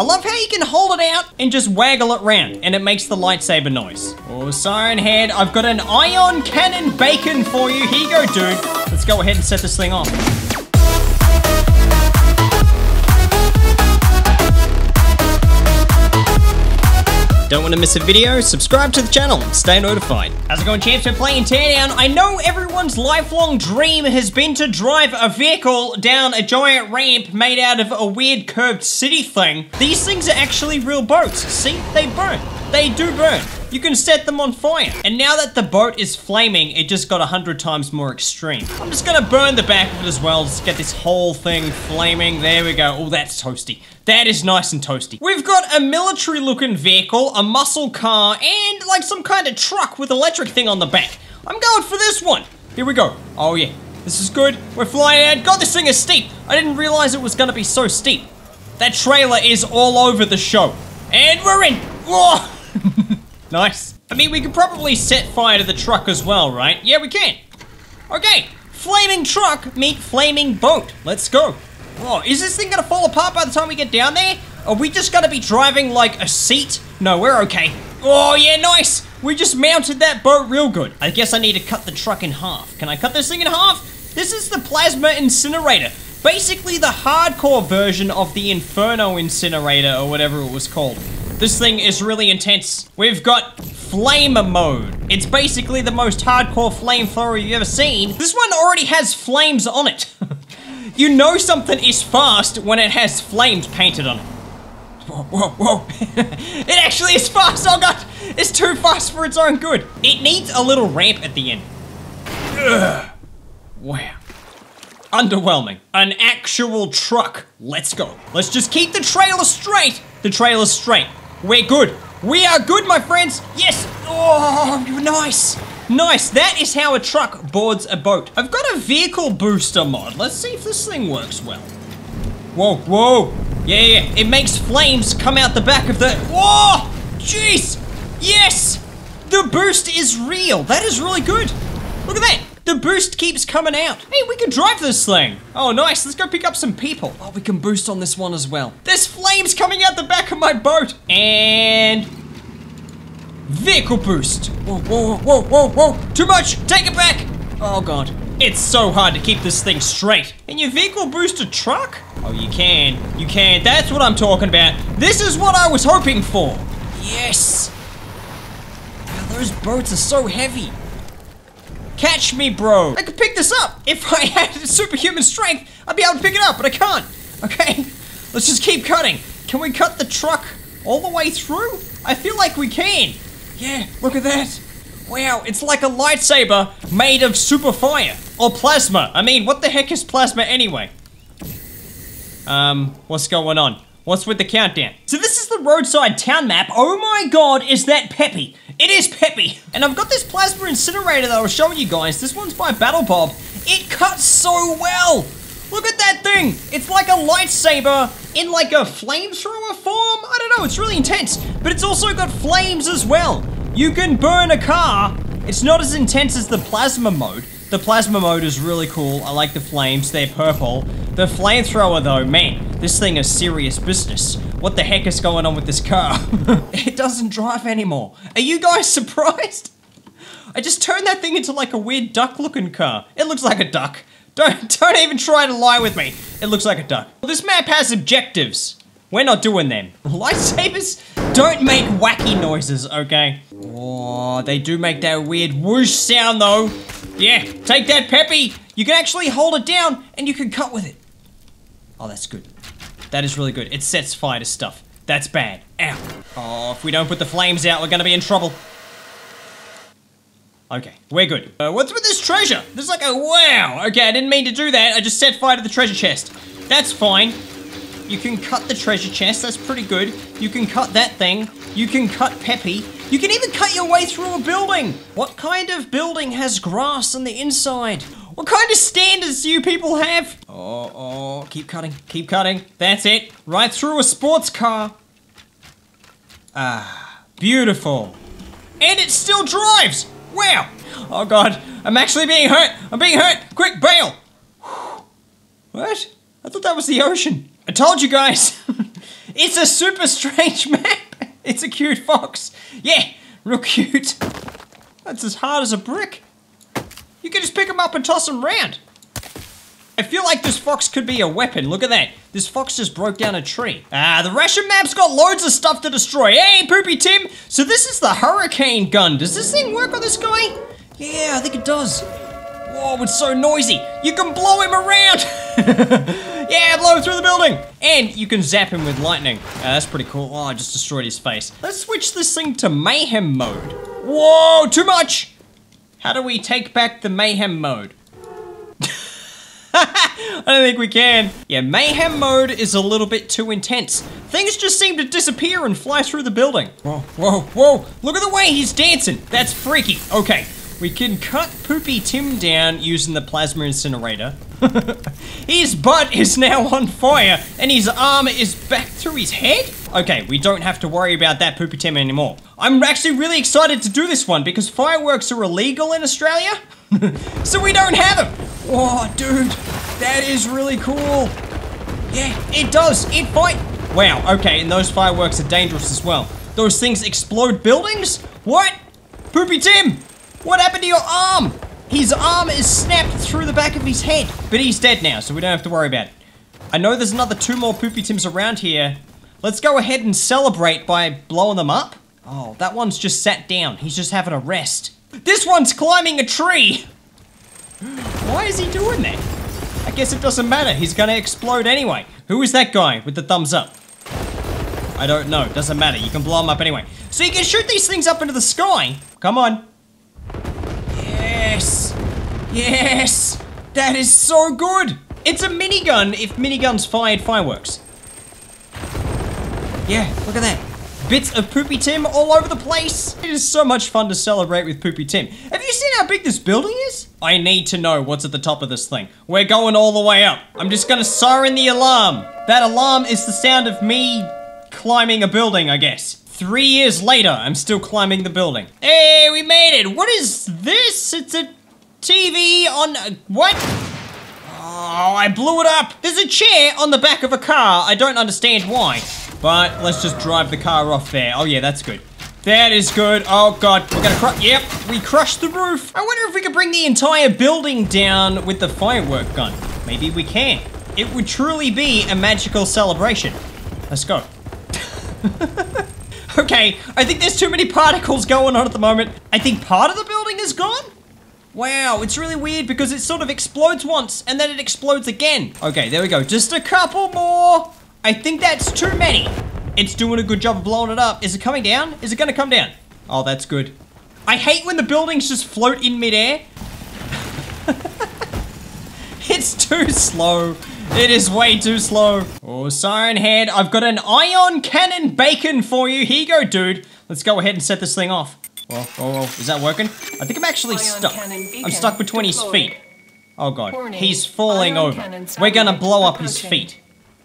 I love how you can hold it out and just waggle it round and it makes the lightsaber noise. Oh, Siren Head, I've got an ion cannon bacon for you. Here you go, dude. Let's go ahead and set this thing off. Don't want to miss a video? Subscribe to the channel and stay notified. How's it going, champs? We're playing Teardown. I know everyone's lifelong dream has been to drive a vehicle down a giant ramp made out of a weird curved city thing. These things are actually real boats. See? They burn. They do burn. You can set them on fire. And now that the boat is flaming, it just got a hundred times more extreme. I'm just gonna burn the back of it as well, just get this whole thing flaming. There we go. Oh, that's toasty. That is nice and toasty. We've got a military looking vehicle, a muscle car, and like some kind of truck with electric thing on the back. I'm going for this one. Here we go. Oh yeah, this is good. We're flying out. God, this thing is steep. I didn't realize it was gonna be so steep. That trailer is all over the show. And we're in. Whoa. nice. I mean, we could probably set fire to the truck as well, right? Yeah, we can. Okay. Flaming truck meet flaming boat. Let's go. Oh, is this thing gonna fall apart by the time we get down there? Are we just gonna be driving like a seat? No, we're okay. Oh, yeah, nice. We just mounted that boat real good. I guess I need to cut the truck in half. Can I cut this thing in half? This is the plasma incinerator. Basically the hardcore version of the Inferno incinerator or whatever it was called. This thing is really intense. We've got flame mode. It's basically the most hardcore flame flamethrower you've ever seen. This one already has flames on it. you know something is fast when it has flames painted on it. Whoa, whoa, whoa. it actually is fast, oh god! It's too fast for its own good. It needs a little ramp at the end. Ugh. Wow. Underwhelming. An actual truck. Let's go. Let's just keep the trailer straight. The trailer's straight. We're good. We are good, my friends. Yes. Oh, nice. Nice. That is how a truck boards a boat. I've got a vehicle booster mod. Let's see if this thing works well. Whoa, whoa. Yeah, yeah. It makes flames come out the back of the... Whoa! Jeez. Yes. The boost is real. That is really good. Look at that. The boost keeps coming out. Hey, we can drive this thing. Oh, nice. Let's go pick up some people. Oh, we can boost on this one as well. There's flames coming out the back of my boat. And... Vehicle boost. Whoa, whoa, whoa, whoa, whoa. Too much. Take it back. Oh, God. It's so hard to keep this thing straight. Can your vehicle boost a truck? Oh, you can. You can. That's what I'm talking about. This is what I was hoping for. Yes. Those boats are so heavy. Catch me, bro. I could pick this up. If I had superhuman strength, I'd be able to pick it up, but I can't. Okay? Let's just keep cutting. Can we cut the truck all the way through? I feel like we can. Yeah, look at that. Wow, it's like a lightsaber made of super fire. Or plasma. I mean, what the heck is plasma anyway? Um, what's going on? What's with the countdown? So this is the roadside town map. Oh my god, is that peppy. It is peppy. And I've got this plasma incinerator that I was showing you guys. This one's by Battle Bob. It cuts so well. Look at that thing. It's like a lightsaber in like a flamethrower form. I don't know, it's really intense. But it's also got flames as well. You can burn a car. It's not as intense as the plasma mode. The plasma mode is really cool. I like the flames, they're purple. The flamethrower though, man, this thing is serious business. What the heck is going on with this car? it doesn't drive anymore. Are you guys surprised? I just turned that thing into like a weird duck looking car. It looks like a duck. Don't, don't even try to lie with me. It looks like a duck. Well, this map has objectives. We're not doing them. Lightsabers don't make wacky noises, okay? Oh, they do make that weird whoosh sound though. Yeah, take that, Peppy. You can actually hold it down and you can cut with it. Oh, that's good. That is really good. It sets fire to stuff. That's bad. Ow. Oh, if we don't put the flames out, we're gonna be in trouble. Okay, we're good. Uh, what's with this treasure? There's like a wow. Okay, I didn't mean to do that. I just set fire to the treasure chest. That's fine. You can cut the treasure chest. That's pretty good. You can cut that thing. You can cut Peppy. You can even cut your way through a building. What kind of building has grass on the inside? What kind of standards do you people have? Oh, oh, keep cutting, keep cutting. That's it. Right through a sports car. Ah, beautiful. And it still drives. Wow. Oh god, I'm actually being hurt. I'm being hurt. Quick, bail. What? I thought that was the ocean. I told you guys. It's a super strange map. It's a cute fox. Yeah, real cute. That's as hard as a brick. You can just pick them up and toss them around. I feel like this fox could be a weapon. Look at that. This fox just broke down a tree. Ah, the ration map's got loads of stuff to destroy. Hey, Poopy Tim. So this is the hurricane gun. Does this thing work on this guy? Yeah, I think it does. Whoa, it's so noisy. You can blow him around. yeah, blow him through the building. And you can zap him with lightning. Uh, that's pretty cool. Oh, I just destroyed his face. Let's switch this thing to mayhem mode. Whoa, too much. How do we take back the mayhem mode? I don't think we can. Yeah, mayhem mode is a little bit too intense. Things just seem to disappear and fly through the building. Whoa, whoa, whoa. Look at the way he's dancing. That's freaky. Okay, we can cut Poopy Tim down using the plasma incinerator. his butt is now on fire and his arm is back through his head? Okay, we don't have to worry about that Poopy Tim anymore. I'm actually really excited to do this one because fireworks are illegal in Australia. so we don't have them. Whoa, oh, dude, that is really cool. Yeah, it does. It fight. Wow, okay, and those fireworks are dangerous as well. Those things explode buildings? What? Poopy Tim, what happened to your arm? His arm is snapped through the back of his head, but he's dead now, so we don't have to worry about it. I know there's another two more Poopy Tims around here. Let's go ahead and celebrate by blowing them up. Oh, that one's just sat down. He's just having a rest. This one's climbing a tree. Why is he doing that? I guess it doesn't matter. He's gonna explode anyway. Who is that guy with the thumbs up? I don't know. Doesn't matter. You can blow him up anyway. So you can shoot these things up into the sky. Come on. Yes. Yes. That is so good. It's a minigun if miniguns fired fireworks. Yeah, look at that. Bits of Poopy Tim all over the place. It is so much fun to celebrate with Poopy Tim. Have you seen how big this building is? I need to know what's at the top of this thing. We're going all the way up. I'm just gonna siren the alarm. That alarm is the sound of me climbing a building, I guess. Three years later, I'm still climbing the building. Hey, we made it. What is this? It's a TV on, what? Oh, I blew it up. There's a chair on the back of a car. I don't understand why. But let's just drive the car off there. Oh yeah, that's good. That is good. Oh god, we're gonna crush. Yep, we crushed the roof. I wonder if we could bring the entire building down with the firework gun. Maybe we can. It would truly be a magical celebration. Let's go. okay, I think there's too many particles going on at the moment. I think part of the building is gone. Wow, it's really weird because it sort of explodes once and then it explodes again. Okay, there we go. Just a couple more. I think that's too many. It's doing a good job of blowing it up. Is it coming down? Is it gonna come down? Oh, that's good. I hate when the buildings just float in midair. it's too slow. It is way too slow. Oh, Siren Head, I've got an ion cannon bacon for you. Here you go, dude. Let's go ahead and set this thing off. Oh, oh, oh, is that working? I think I'm actually stuck. I'm stuck between his feet. Oh god, he's falling over. We're gonna blow up his feet.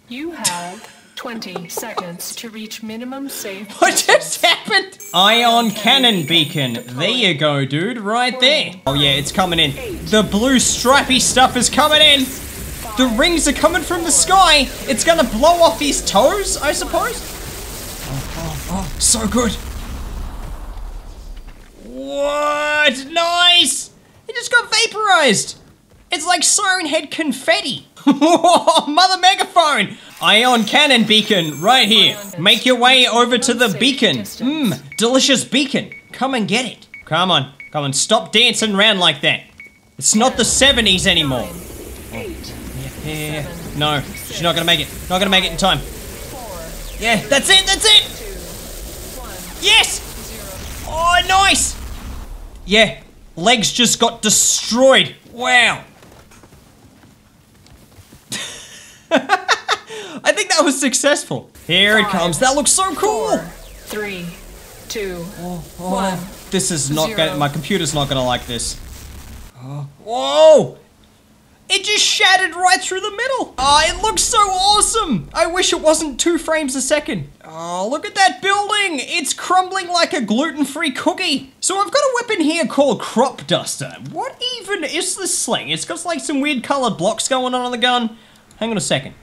You have 20 seconds to reach minimum safe. What just happened? Ion cannon beacon. There you go, dude. Right there. Oh yeah, it's coming in. The blue stripy stuff is coming in. The rings are coming from the sky. It's gonna blow off his toes, I suppose. Oh, oh, oh, so good. What? Nice! It just got vaporized. It's like Siren Head confetti. Mother megaphone! Ion cannon beacon, right here. Make your way over to the beacon. Mmm, delicious beacon. Come and get it. Come on, come on, stop dancing around like that. It's not the 70s anymore. Yeah, yeah, yeah. No, she's not gonna make it. Not gonna make it in time. Yeah, that's it, that's it! Yes! Oh, nice! Yeah, legs just got destroyed. Wow. I think that was successful. Here Five, it comes. That looks so cool. Four, three, two, oh, oh. one. This is not gonna. My computer's not gonna like this. Oh. Whoa! It just shattered right through the middle. Oh, it looks so awesome. I wish it wasn't two frames a second. Oh, look at that building. It's crumbling like a gluten-free cookie. So I've got a weapon here called Crop Duster. What even is this thing? It's got like some weird colored blocks going on on the gun. Hang on a second.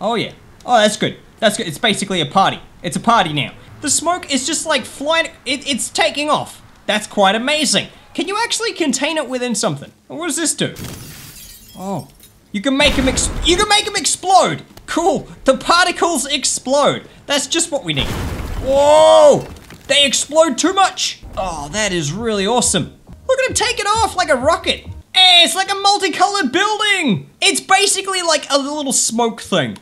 Oh yeah. Oh, that's good. That's good. It's basically a party. It's a party now. The smoke is just like flying. It, it's taking off. That's quite amazing. Can you actually contain it within something? What does this do? Oh, you can make them. you can make them explode. Cool. The particles explode. That's just what we need. Whoa! They explode too much. Oh, that is really awesome. Look at him take it off like a rocket. Hey, it's like a multicolored building. It's basically like a little smoke thing.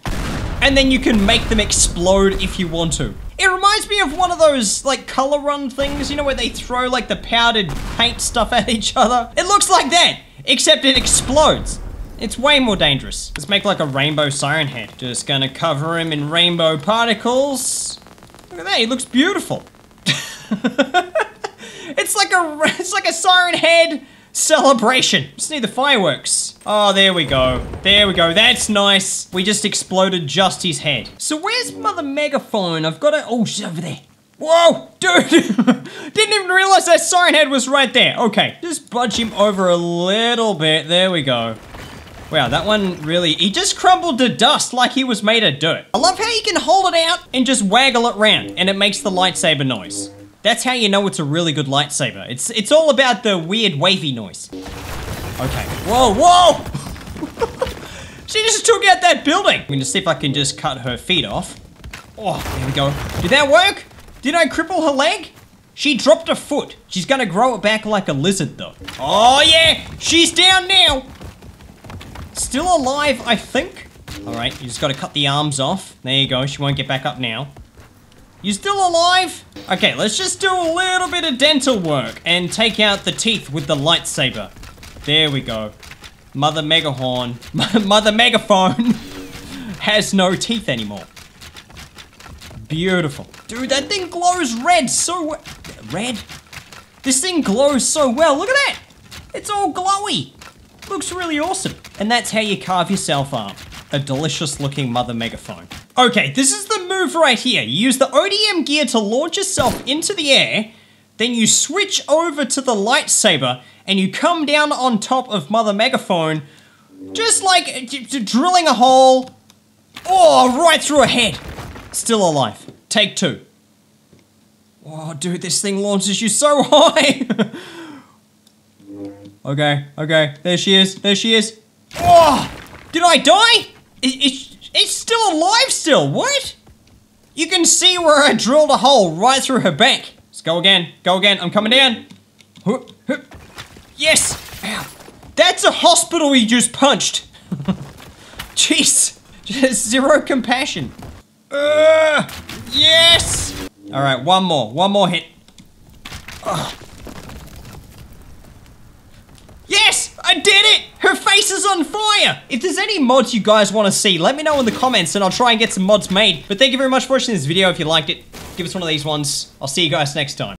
And then you can make them explode if you want to. It reminds me of one of those, like, color run things, you know, where they throw, like, the powdered paint stuff at each other? It looks like that, except it explodes. It's way more dangerous. Let's make, like, a rainbow siren head. Just gonna cover him in rainbow particles. Look at that, he looks beautiful. it's like a, it's like a siren head celebration. Just need the fireworks. Oh, there we go. There we go. That's nice. We just exploded just his head. So where's Mother Megaphone? I've got it. oh, she's over there. Whoa, dude! Didn't even realize that siren head was right there. Okay, just budge him over a little bit. There we go. Wow, that one really, he just crumbled to dust like he was made of dirt. I love how you can hold it out and just waggle it around and it makes the lightsaber noise. That's how you know it's a really good lightsaber. It's it's all about the weird wavy noise. Okay. Whoa, whoa! she just took out that building. I'm gonna see if I can just cut her feet off. Oh, there we go. Did that work? Did I cripple her leg? She dropped a foot. She's gonna grow it back like a lizard though. Oh yeah, she's down now. Still alive, I think. All right, you just gotta cut the arms off. There you go, she won't get back up now. You still alive? Okay, let's just do a little bit of dental work and take out the teeth with the lightsaber. There we go. Mother Megahorn, Mother Megaphone has no teeth anymore. Beautiful. Dude, that thing glows red so Red? This thing glows so well. Look at that. It's all glowy. Looks really awesome. And that's how you carve yourself up. A delicious looking Mother Megaphone. Okay, this is the move right here. You use the ODM gear to launch yourself into the air, then you switch over to the lightsaber, and you come down on top of Mother Megaphone, just like drilling a hole. Oh, right through her head. Still alive. Take two. Oh, dude, this thing launches you so high. okay, okay, there she is, there she is. Oh, did I die? It, it's still alive still, what? You can see where I drilled a hole right through her back. Let's go again, go again, I'm coming down. Yes! Ow. That's a hospital you just punched. Jeez, just zero compassion. Uh, yes! All right, one more, one more hit. Ugh. Yes, I did it! Her face is on fire! If there's any mods you guys want to see, let me know in the comments and I'll try and get some mods made. But thank you very much for watching this video. If you liked it, give us one of these ones. I'll see you guys next time.